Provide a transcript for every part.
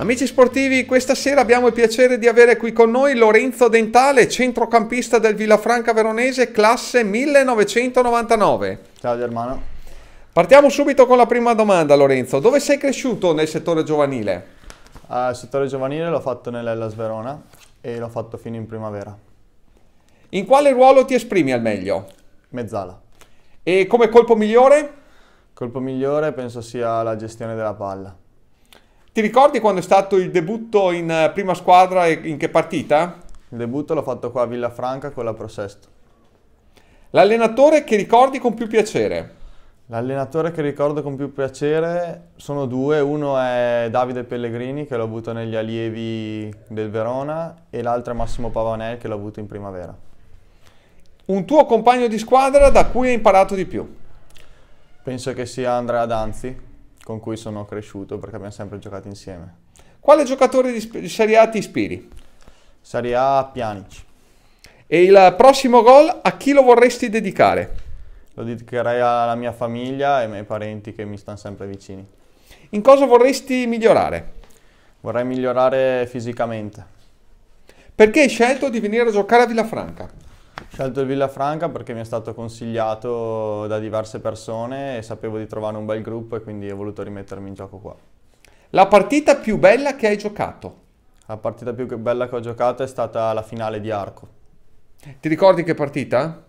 Amici sportivi, questa sera abbiamo il piacere di avere qui con noi Lorenzo Dentale, centrocampista del Villafranca Veronese, classe 1999. Ciao Germano. Partiamo subito con la prima domanda, Lorenzo. Dove sei cresciuto nel settore giovanile? Al settore giovanile l'ho fatto nell'Ellas Verona e l'ho fatto fino in primavera. In quale ruolo ti esprimi al meglio? Mezzala. E come colpo migliore? Colpo migliore penso sia la gestione della palla. Ti ricordi quando è stato il debutto in eh, prima squadra e in che partita? Il debutto l'ho fatto qua a Villafranca con la Prosesto. L'allenatore che ricordi con più piacere? L'allenatore che ricordo con più piacere sono due, uno è Davide Pellegrini che l'ho avuto negli allievi del Verona e l'altro è Massimo Pavanel che l'ho avuto in primavera. Un tuo compagno di squadra da cui hai imparato di più? Penso che sia Andrea Danzi, con cui sono cresciuto perché abbiamo sempre giocato insieme. Quale giocatore di, Serie A ti ispiri? Serie A Pjanic. E il prossimo gol a chi lo vorresti dedicare? Lo dedicherei alla mia famiglia e ai miei parenti che mi stanno sempre vicini. In cosa vorresti migliorare? Vorrei migliorare fisicamente. Perché hai scelto di venire a giocare a Villafranca? Scelto il Villafranca perché mi è stato consigliato da diverse persone e sapevo di trovare un bel gruppo e quindi ho voluto rimettermi in gioco qua. La partita più bella che hai giocato? La partita più bella che ho giocato è stata la finale di Arco. Ti ricordi che partita?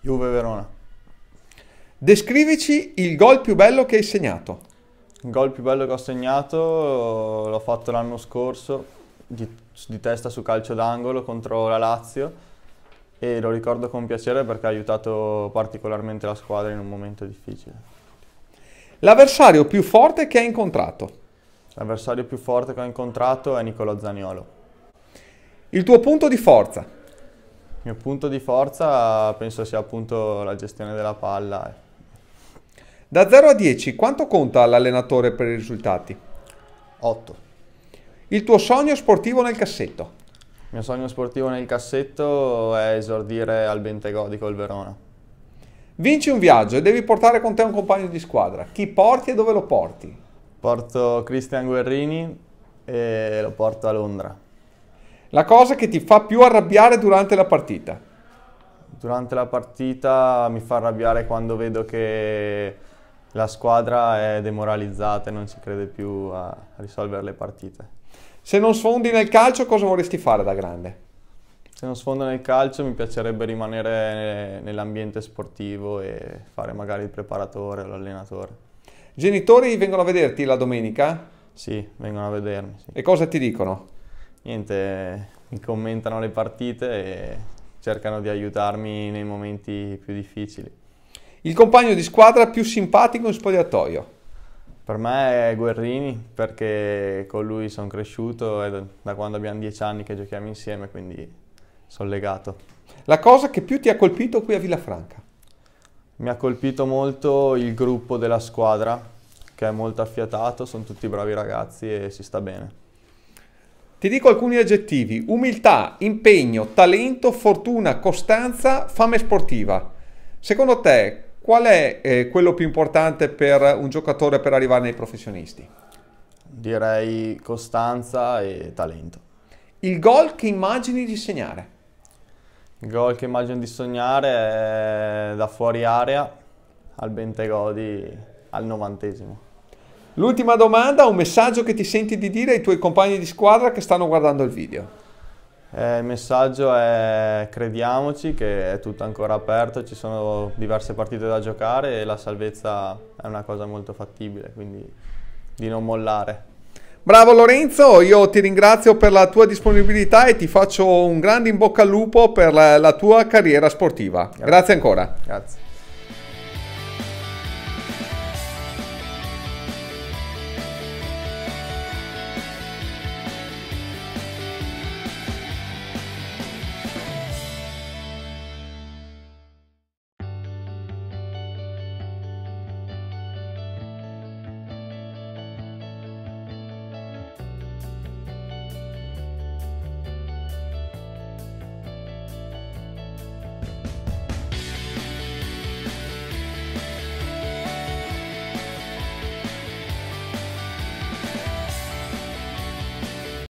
Juve Verona. Descrivici il gol più bello che hai segnato. Il gol più bello che ho segnato l'ho fatto l'anno scorso di, di testa su calcio d'angolo contro la Lazio e lo ricordo con piacere perché ha aiutato particolarmente la squadra in un momento difficile. L'avversario più forte che hai incontrato? L'avversario più forte che ho incontrato è Nicolo Zaniolo. Il tuo punto di forza? Il mio punto di forza penso sia appunto la gestione della palla. Da 0 a 10 quanto conta l'allenatore per i risultati? 8. Il tuo sogno sportivo nel cassetto? Il mio sogno sportivo nel cassetto è esordire al Bentegodi col Verona. Vinci un viaggio e devi portare con te un compagno di squadra. Chi porti e dove lo porti? Porto Cristian Guerrini e lo porto a Londra. La cosa che ti fa più arrabbiare durante la partita? Durante la partita mi fa arrabbiare quando vedo che la squadra è demoralizzata e non ci crede più a risolvere le partite. Se non sfondi nel calcio, cosa vorresti fare da grande? Se non sfondo nel calcio mi piacerebbe rimanere nell'ambiente sportivo e fare magari il preparatore o l'allenatore. Genitori vengono a vederti la domenica? Sì, vengono a vedermi. Sì. E cosa ti dicono? Niente, mi commentano le partite e cercano di aiutarmi nei momenti più difficili. Il compagno di squadra più simpatico in spogliatoio? Per me è Guerrini perché con lui sono cresciuto e da quando abbiamo dieci anni che giochiamo insieme, quindi sono legato. La cosa che più ti ha colpito qui a Villafranca? Mi ha colpito molto il gruppo della squadra, che è molto affiatato, sono tutti bravi ragazzi e si sta bene. Ti dico alcuni aggettivi, umiltà, impegno, talento, fortuna, costanza, fame sportiva. Secondo te Qual è eh, quello più importante per un giocatore per arrivare nei professionisti? Direi costanza e talento. Il gol che immagini di segnare? Il gol che immagino di sognare è da fuori area al Bentegodi al novantesimo. L'ultima domanda, un messaggio che ti senti di dire ai tuoi compagni di squadra che stanno guardando il video. Eh, il messaggio è crediamoci che è tutto ancora aperto, ci sono diverse partite da giocare e la salvezza è una cosa molto fattibile, quindi di non mollare. Bravo Lorenzo, io ti ringrazio per la tua disponibilità e ti faccio un grande in bocca al lupo per la, la tua carriera sportiva. Grazie, Grazie ancora. Grazie.